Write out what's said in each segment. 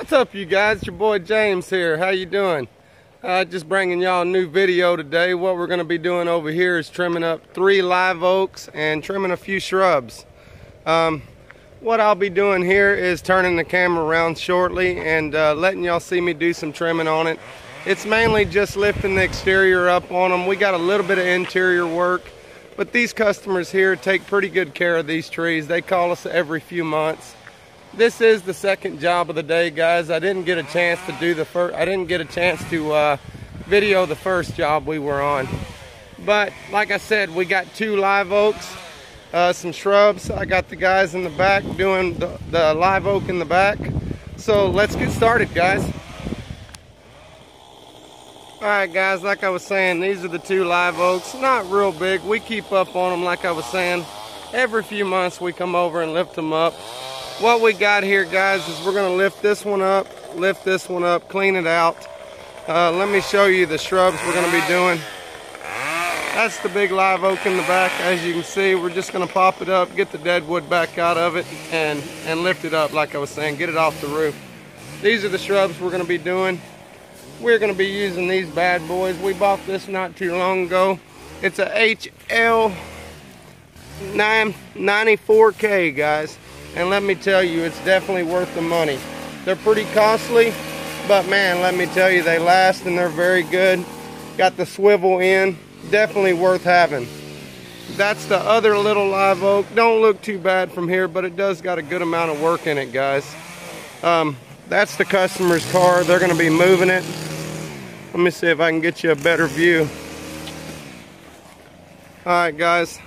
What's up you guys? It's your boy James here. How you doing? Uh, just bringing y'all a new video today. What we're going to be doing over here is trimming up three live oaks and trimming a few shrubs. Um, what I'll be doing here is turning the camera around shortly and uh, letting y'all see me do some trimming on it. It's mainly just lifting the exterior up on them. We got a little bit of interior work, but these customers here take pretty good care of these trees. They call us every few months this is the second job of the day, guys. I didn't get a chance to do the first. I didn't get a chance to uh, video the first job we were on. But like I said, we got two live oaks, uh, some shrubs. I got the guys in the back doing the, the live oak in the back. So let's get started, guys. All right, guys, like I was saying, these are the two live oaks. Not real big. We keep up on them, like I was saying. Every few months, we come over and lift them up what we got here guys is we're to lift this one up lift this one up clean it out. Uh, let me show you the shrubs we're to be doing. That's the big live oak in the back. As you can see we're just to pop it up get the dead wood back out of it and and lift it up like I was saying get it off the roof. These are the shrubs we're to be doing. We're to be using these bad boys. We bought this not too long ago. It's a HL 994K guys and let me tell you, it's definitely worth the money. They're pretty costly, but man, let me tell you, they last and they're very good. Got the swivel in, definitely worth having. That's the other little live oak. Don't look too bad from here, but it does got a good amount of work in it, guys. Um, that's the customer's car. They're gonna be moving it. Let me see if I can get you a better view. All right, guys,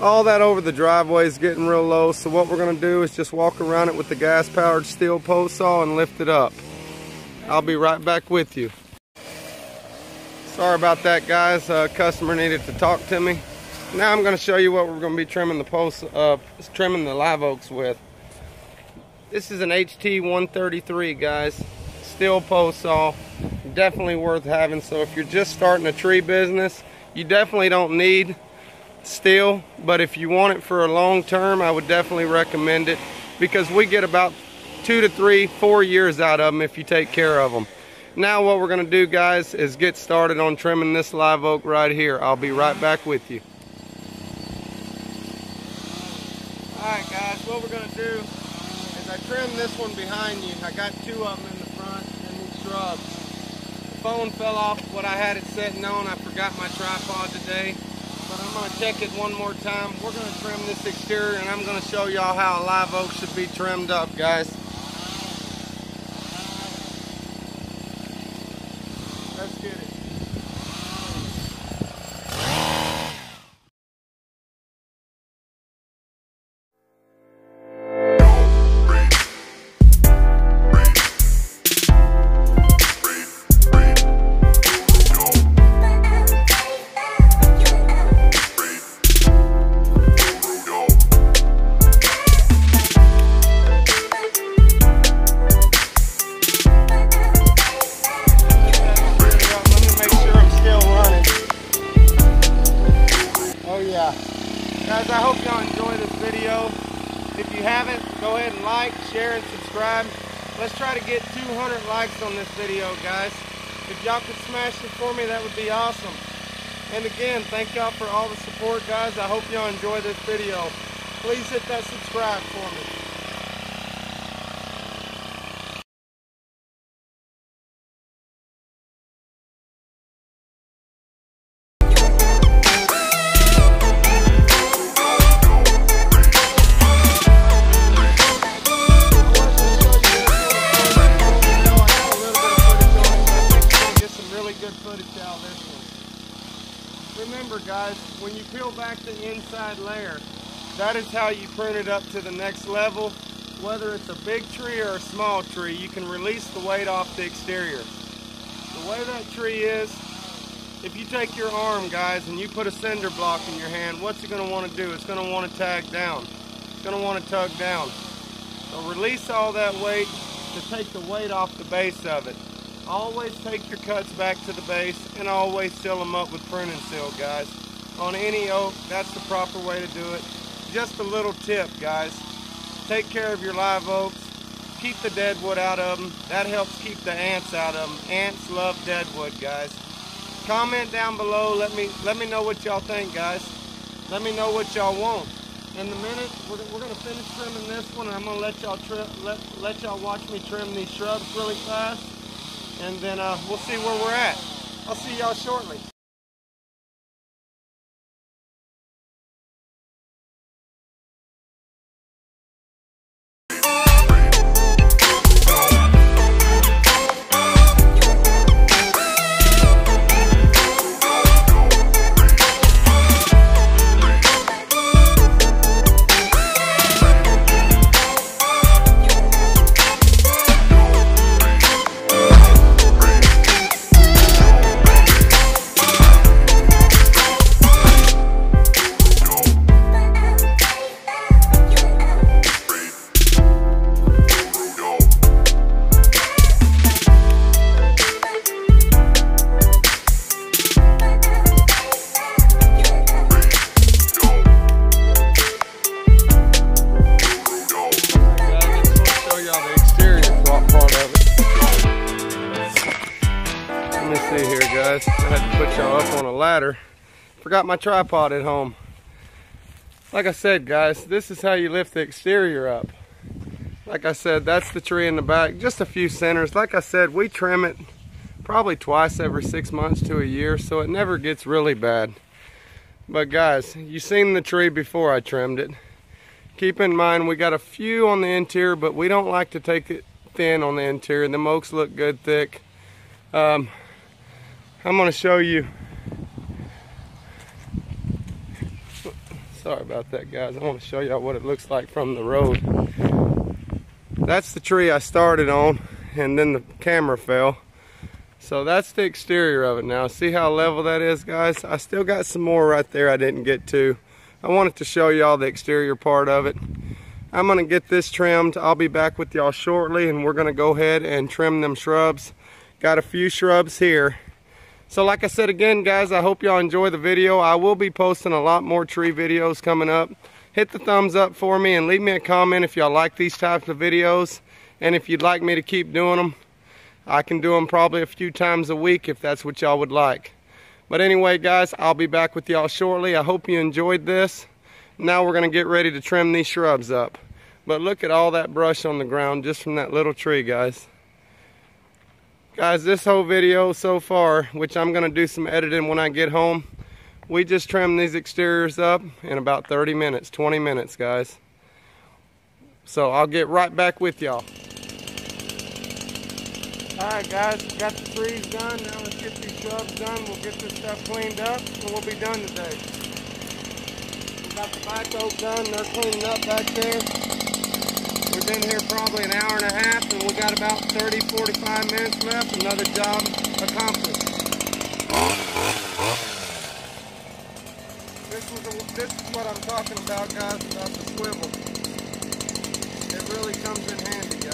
all that over the driveway is getting real low so what we're going to do is just walk around it with the gas powered Stihl post saw and lift it up. I'll be right back with you. Sorry about that guys. Customer needed to talk to me. Now I'm going to show you what we're going to be trimming the posts uh, trimming the live oaks with. This is an HT 133 guys. Stihl post saw definitely worth having. So if you're just starting a tree business you definitely don't need Stihl, but if you want it for a long term, I would definitely recommend it because we get about two to three, four years out of them if you take care of them. Now what we're gonna do guys is get started on trimming this live oak right here. I'll be right back with you. Alright guys, what we're gonna do is I trim this one behind you. I got two of them in the front and these shrubs. The phone fell off what I had it setting on. I forgot my tripod today but I'm to check it one more time. We're to trim this exterior and I'm to show y'all how a live oak should be trimmed up, guys. Haven't, go ahead and like, share, and subscribe. Let's try to get 200 likes on this video, guys. If y'all could smash it for me, that would be awesome. And again, thank y'all for all the support, guys. I hope y'all enjoy this video. Please hit that subscribe for me. Inside layer, that is how you prune it up to the next level. Whether it's a big tree or a small tree, you can release the weight off the exterior. The way that tree is, if you take your arm, guys, and you put a cinder block in your hand, what's it going to want to do? It's going to want to tag down. It's going to want to tug down. So release all that weight to take the weight off the base of it. Always take your cuts back to the base and always seal them up with pruning seal, guys. On any oak, that's the proper way to do it. Just a little tip, guys. Take care of your live oaks. keep the dead wood out of them. That helps keep the ants out of them. Ants love dead wood, guys. Comment down below. Let me let me know what y'all think, guys. Let me know what y'all want. In a minute, we're, we're gonna finish trimming this one, and I'm gonna let y'all let let y'all watch me trim these shrubs really fast, and then uh, we'll see where we're at. I'll see y'all shortly. Ladder. Forgot my tripod at home. Like I said, guys, this is how you lift the exterior up. Like I said, that's the tree in the back. Just a few centers. Like I said, we trim it probably twice every six months to a year, so it never gets really bad. But guys, you seen the tree before I trimmed it. Keep in mind, we got a few on the interior, but we don't like to take it thin on the interior. The oaks look good thick. Um, I'm going to show you. Sorry about that, guys. I want to show y'all what it looks like from the road. That's the tree I started on, and then the camera fell. So that's the exterior of it now. See how level that is, guys? I still got some more right there I didn't get to. I wanted to show y'all the exterior part of it. I'm going to get this trimmed. I'll be back with y'all shortly, and we're going to go ahead and trim them shrubs. Got a few shrubs here so like I said again, guys, I hope y'all enjoy the video. I will be posting a lot more tree videos coming up. Hit the thumbs up for me and leave me a comment if y'all like these types of videos. And if you'd like me to keep doing them, I can do them probably a few times a week if that's what y'all would like. But anyway, guys, I'll be back with y'all shortly. I hope you enjoyed this. Now we're going to get ready to trim these shrubs up. But look at all that brush on the ground just from that little tree, guys. Guys, this whole video so far, which I'm gonna do some editing when I get home, we just trimmed these exteriors up in about 30 minutes, 20 minutes, guys. So I'll get right back with y'all. All right, guys, we got the trees done. Now let's get these shrubs done. We'll get this stuff cleaned up, and we'll be done today. We got the back done. They're cleaning up back there. We've been here probably an hour and a half and we've got about 30, 45 minutes left. Another job accomplished. This, was a, this is what I'm talking about, guys, about the swivel. It really comes in handy,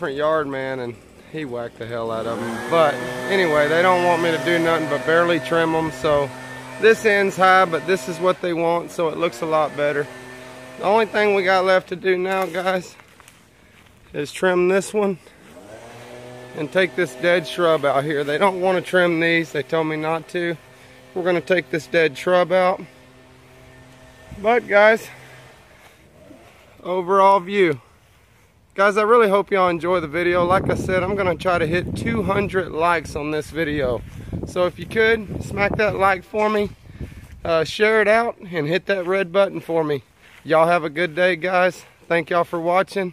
different yard man and he whacked the hell out of them. But anyway, they don't want me to do nothing but barely trim them. So this end's high, but this is what they want. So it looks a lot better. The only thing we got left to do now, guys, is trim this one and take this dead shrub out here. They don't want to trim these. They told me not to. We're going to take this dead shrub out. But guys, overall view. Guys, I really hope y'all enjoy the video. Like I said, I'm gonna try to hit 200 likes on this video. So if you could, smack that like for me, uh, share it out, and hit that red button for me. Y'all have a good day, guys. Thank y'all for watching.